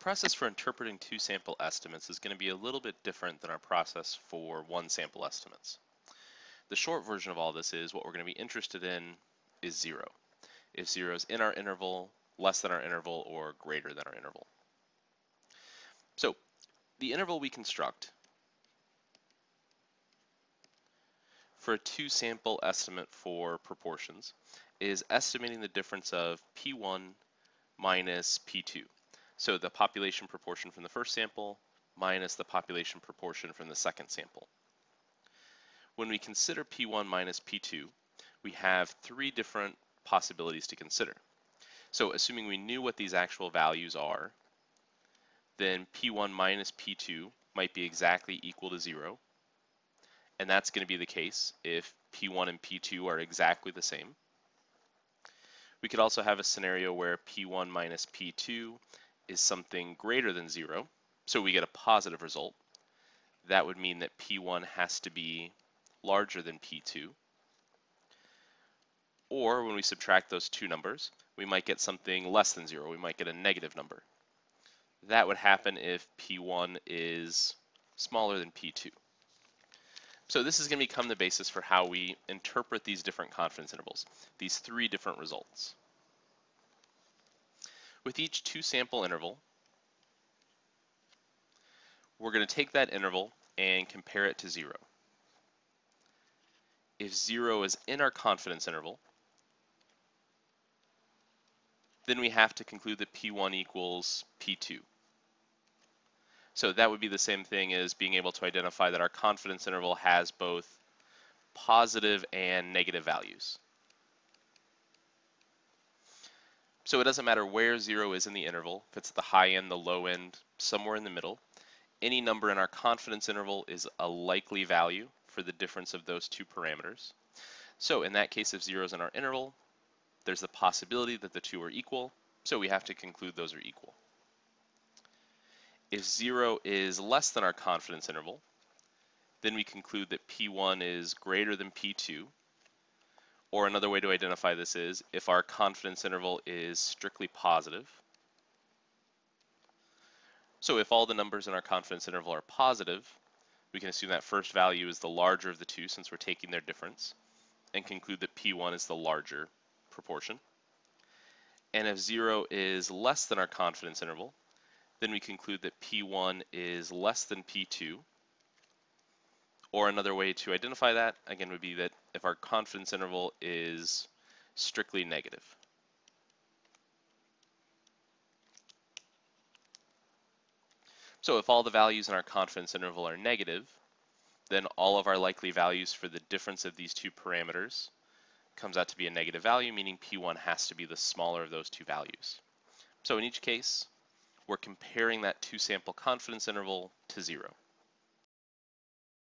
process for interpreting two sample estimates is going to be a little bit different than our process for one sample estimates. The short version of all this is what we're going to be interested in is zero. If zero is in our interval, less than our interval, or greater than our interval. So the interval we construct for a two sample estimate for proportions is estimating the difference of P1 minus P2. So the population proportion from the first sample minus the population proportion from the second sample. When we consider P1 minus P2, we have three different possibilities to consider. So assuming we knew what these actual values are, then P1 minus P2 might be exactly equal to zero. And that's going to be the case if P1 and P2 are exactly the same. We could also have a scenario where P1 minus P2 is something greater than zero, so we get a positive result, that would mean that P1 has to be larger than P2. Or when we subtract those two numbers, we might get something less than zero. We might get a negative number. That would happen if P1 is smaller than P2. So this is going to become the basis for how we interpret these different confidence intervals, these three different results. With each two sample interval, we're going to take that interval and compare it to zero. If zero is in our confidence interval, then we have to conclude that P1 equals P2. So that would be the same thing as being able to identify that our confidence interval has both positive and negative values. So it doesn't matter where zero is in the interval, if it's the high end, the low end, somewhere in the middle. Any number in our confidence interval is a likely value for the difference of those two parameters. So in that case, if zero is in our interval, there's the possibility that the two are equal, so we have to conclude those are equal. If zero is less than our confidence interval, then we conclude that P1 is greater than P2, or another way to identify this is if our confidence interval is strictly positive. So if all the numbers in our confidence interval are positive, we can assume that first value is the larger of the two since we're taking their difference and conclude that P1 is the larger proportion. And if 0 is less than our confidence interval, then we conclude that P1 is less than P2 or another way to identify that, again, would be that if our confidence interval is strictly negative. So if all the values in our confidence interval are negative, then all of our likely values for the difference of these two parameters comes out to be a negative value, meaning P1 has to be the smaller of those two values. So in each case, we're comparing that two sample confidence interval to zero.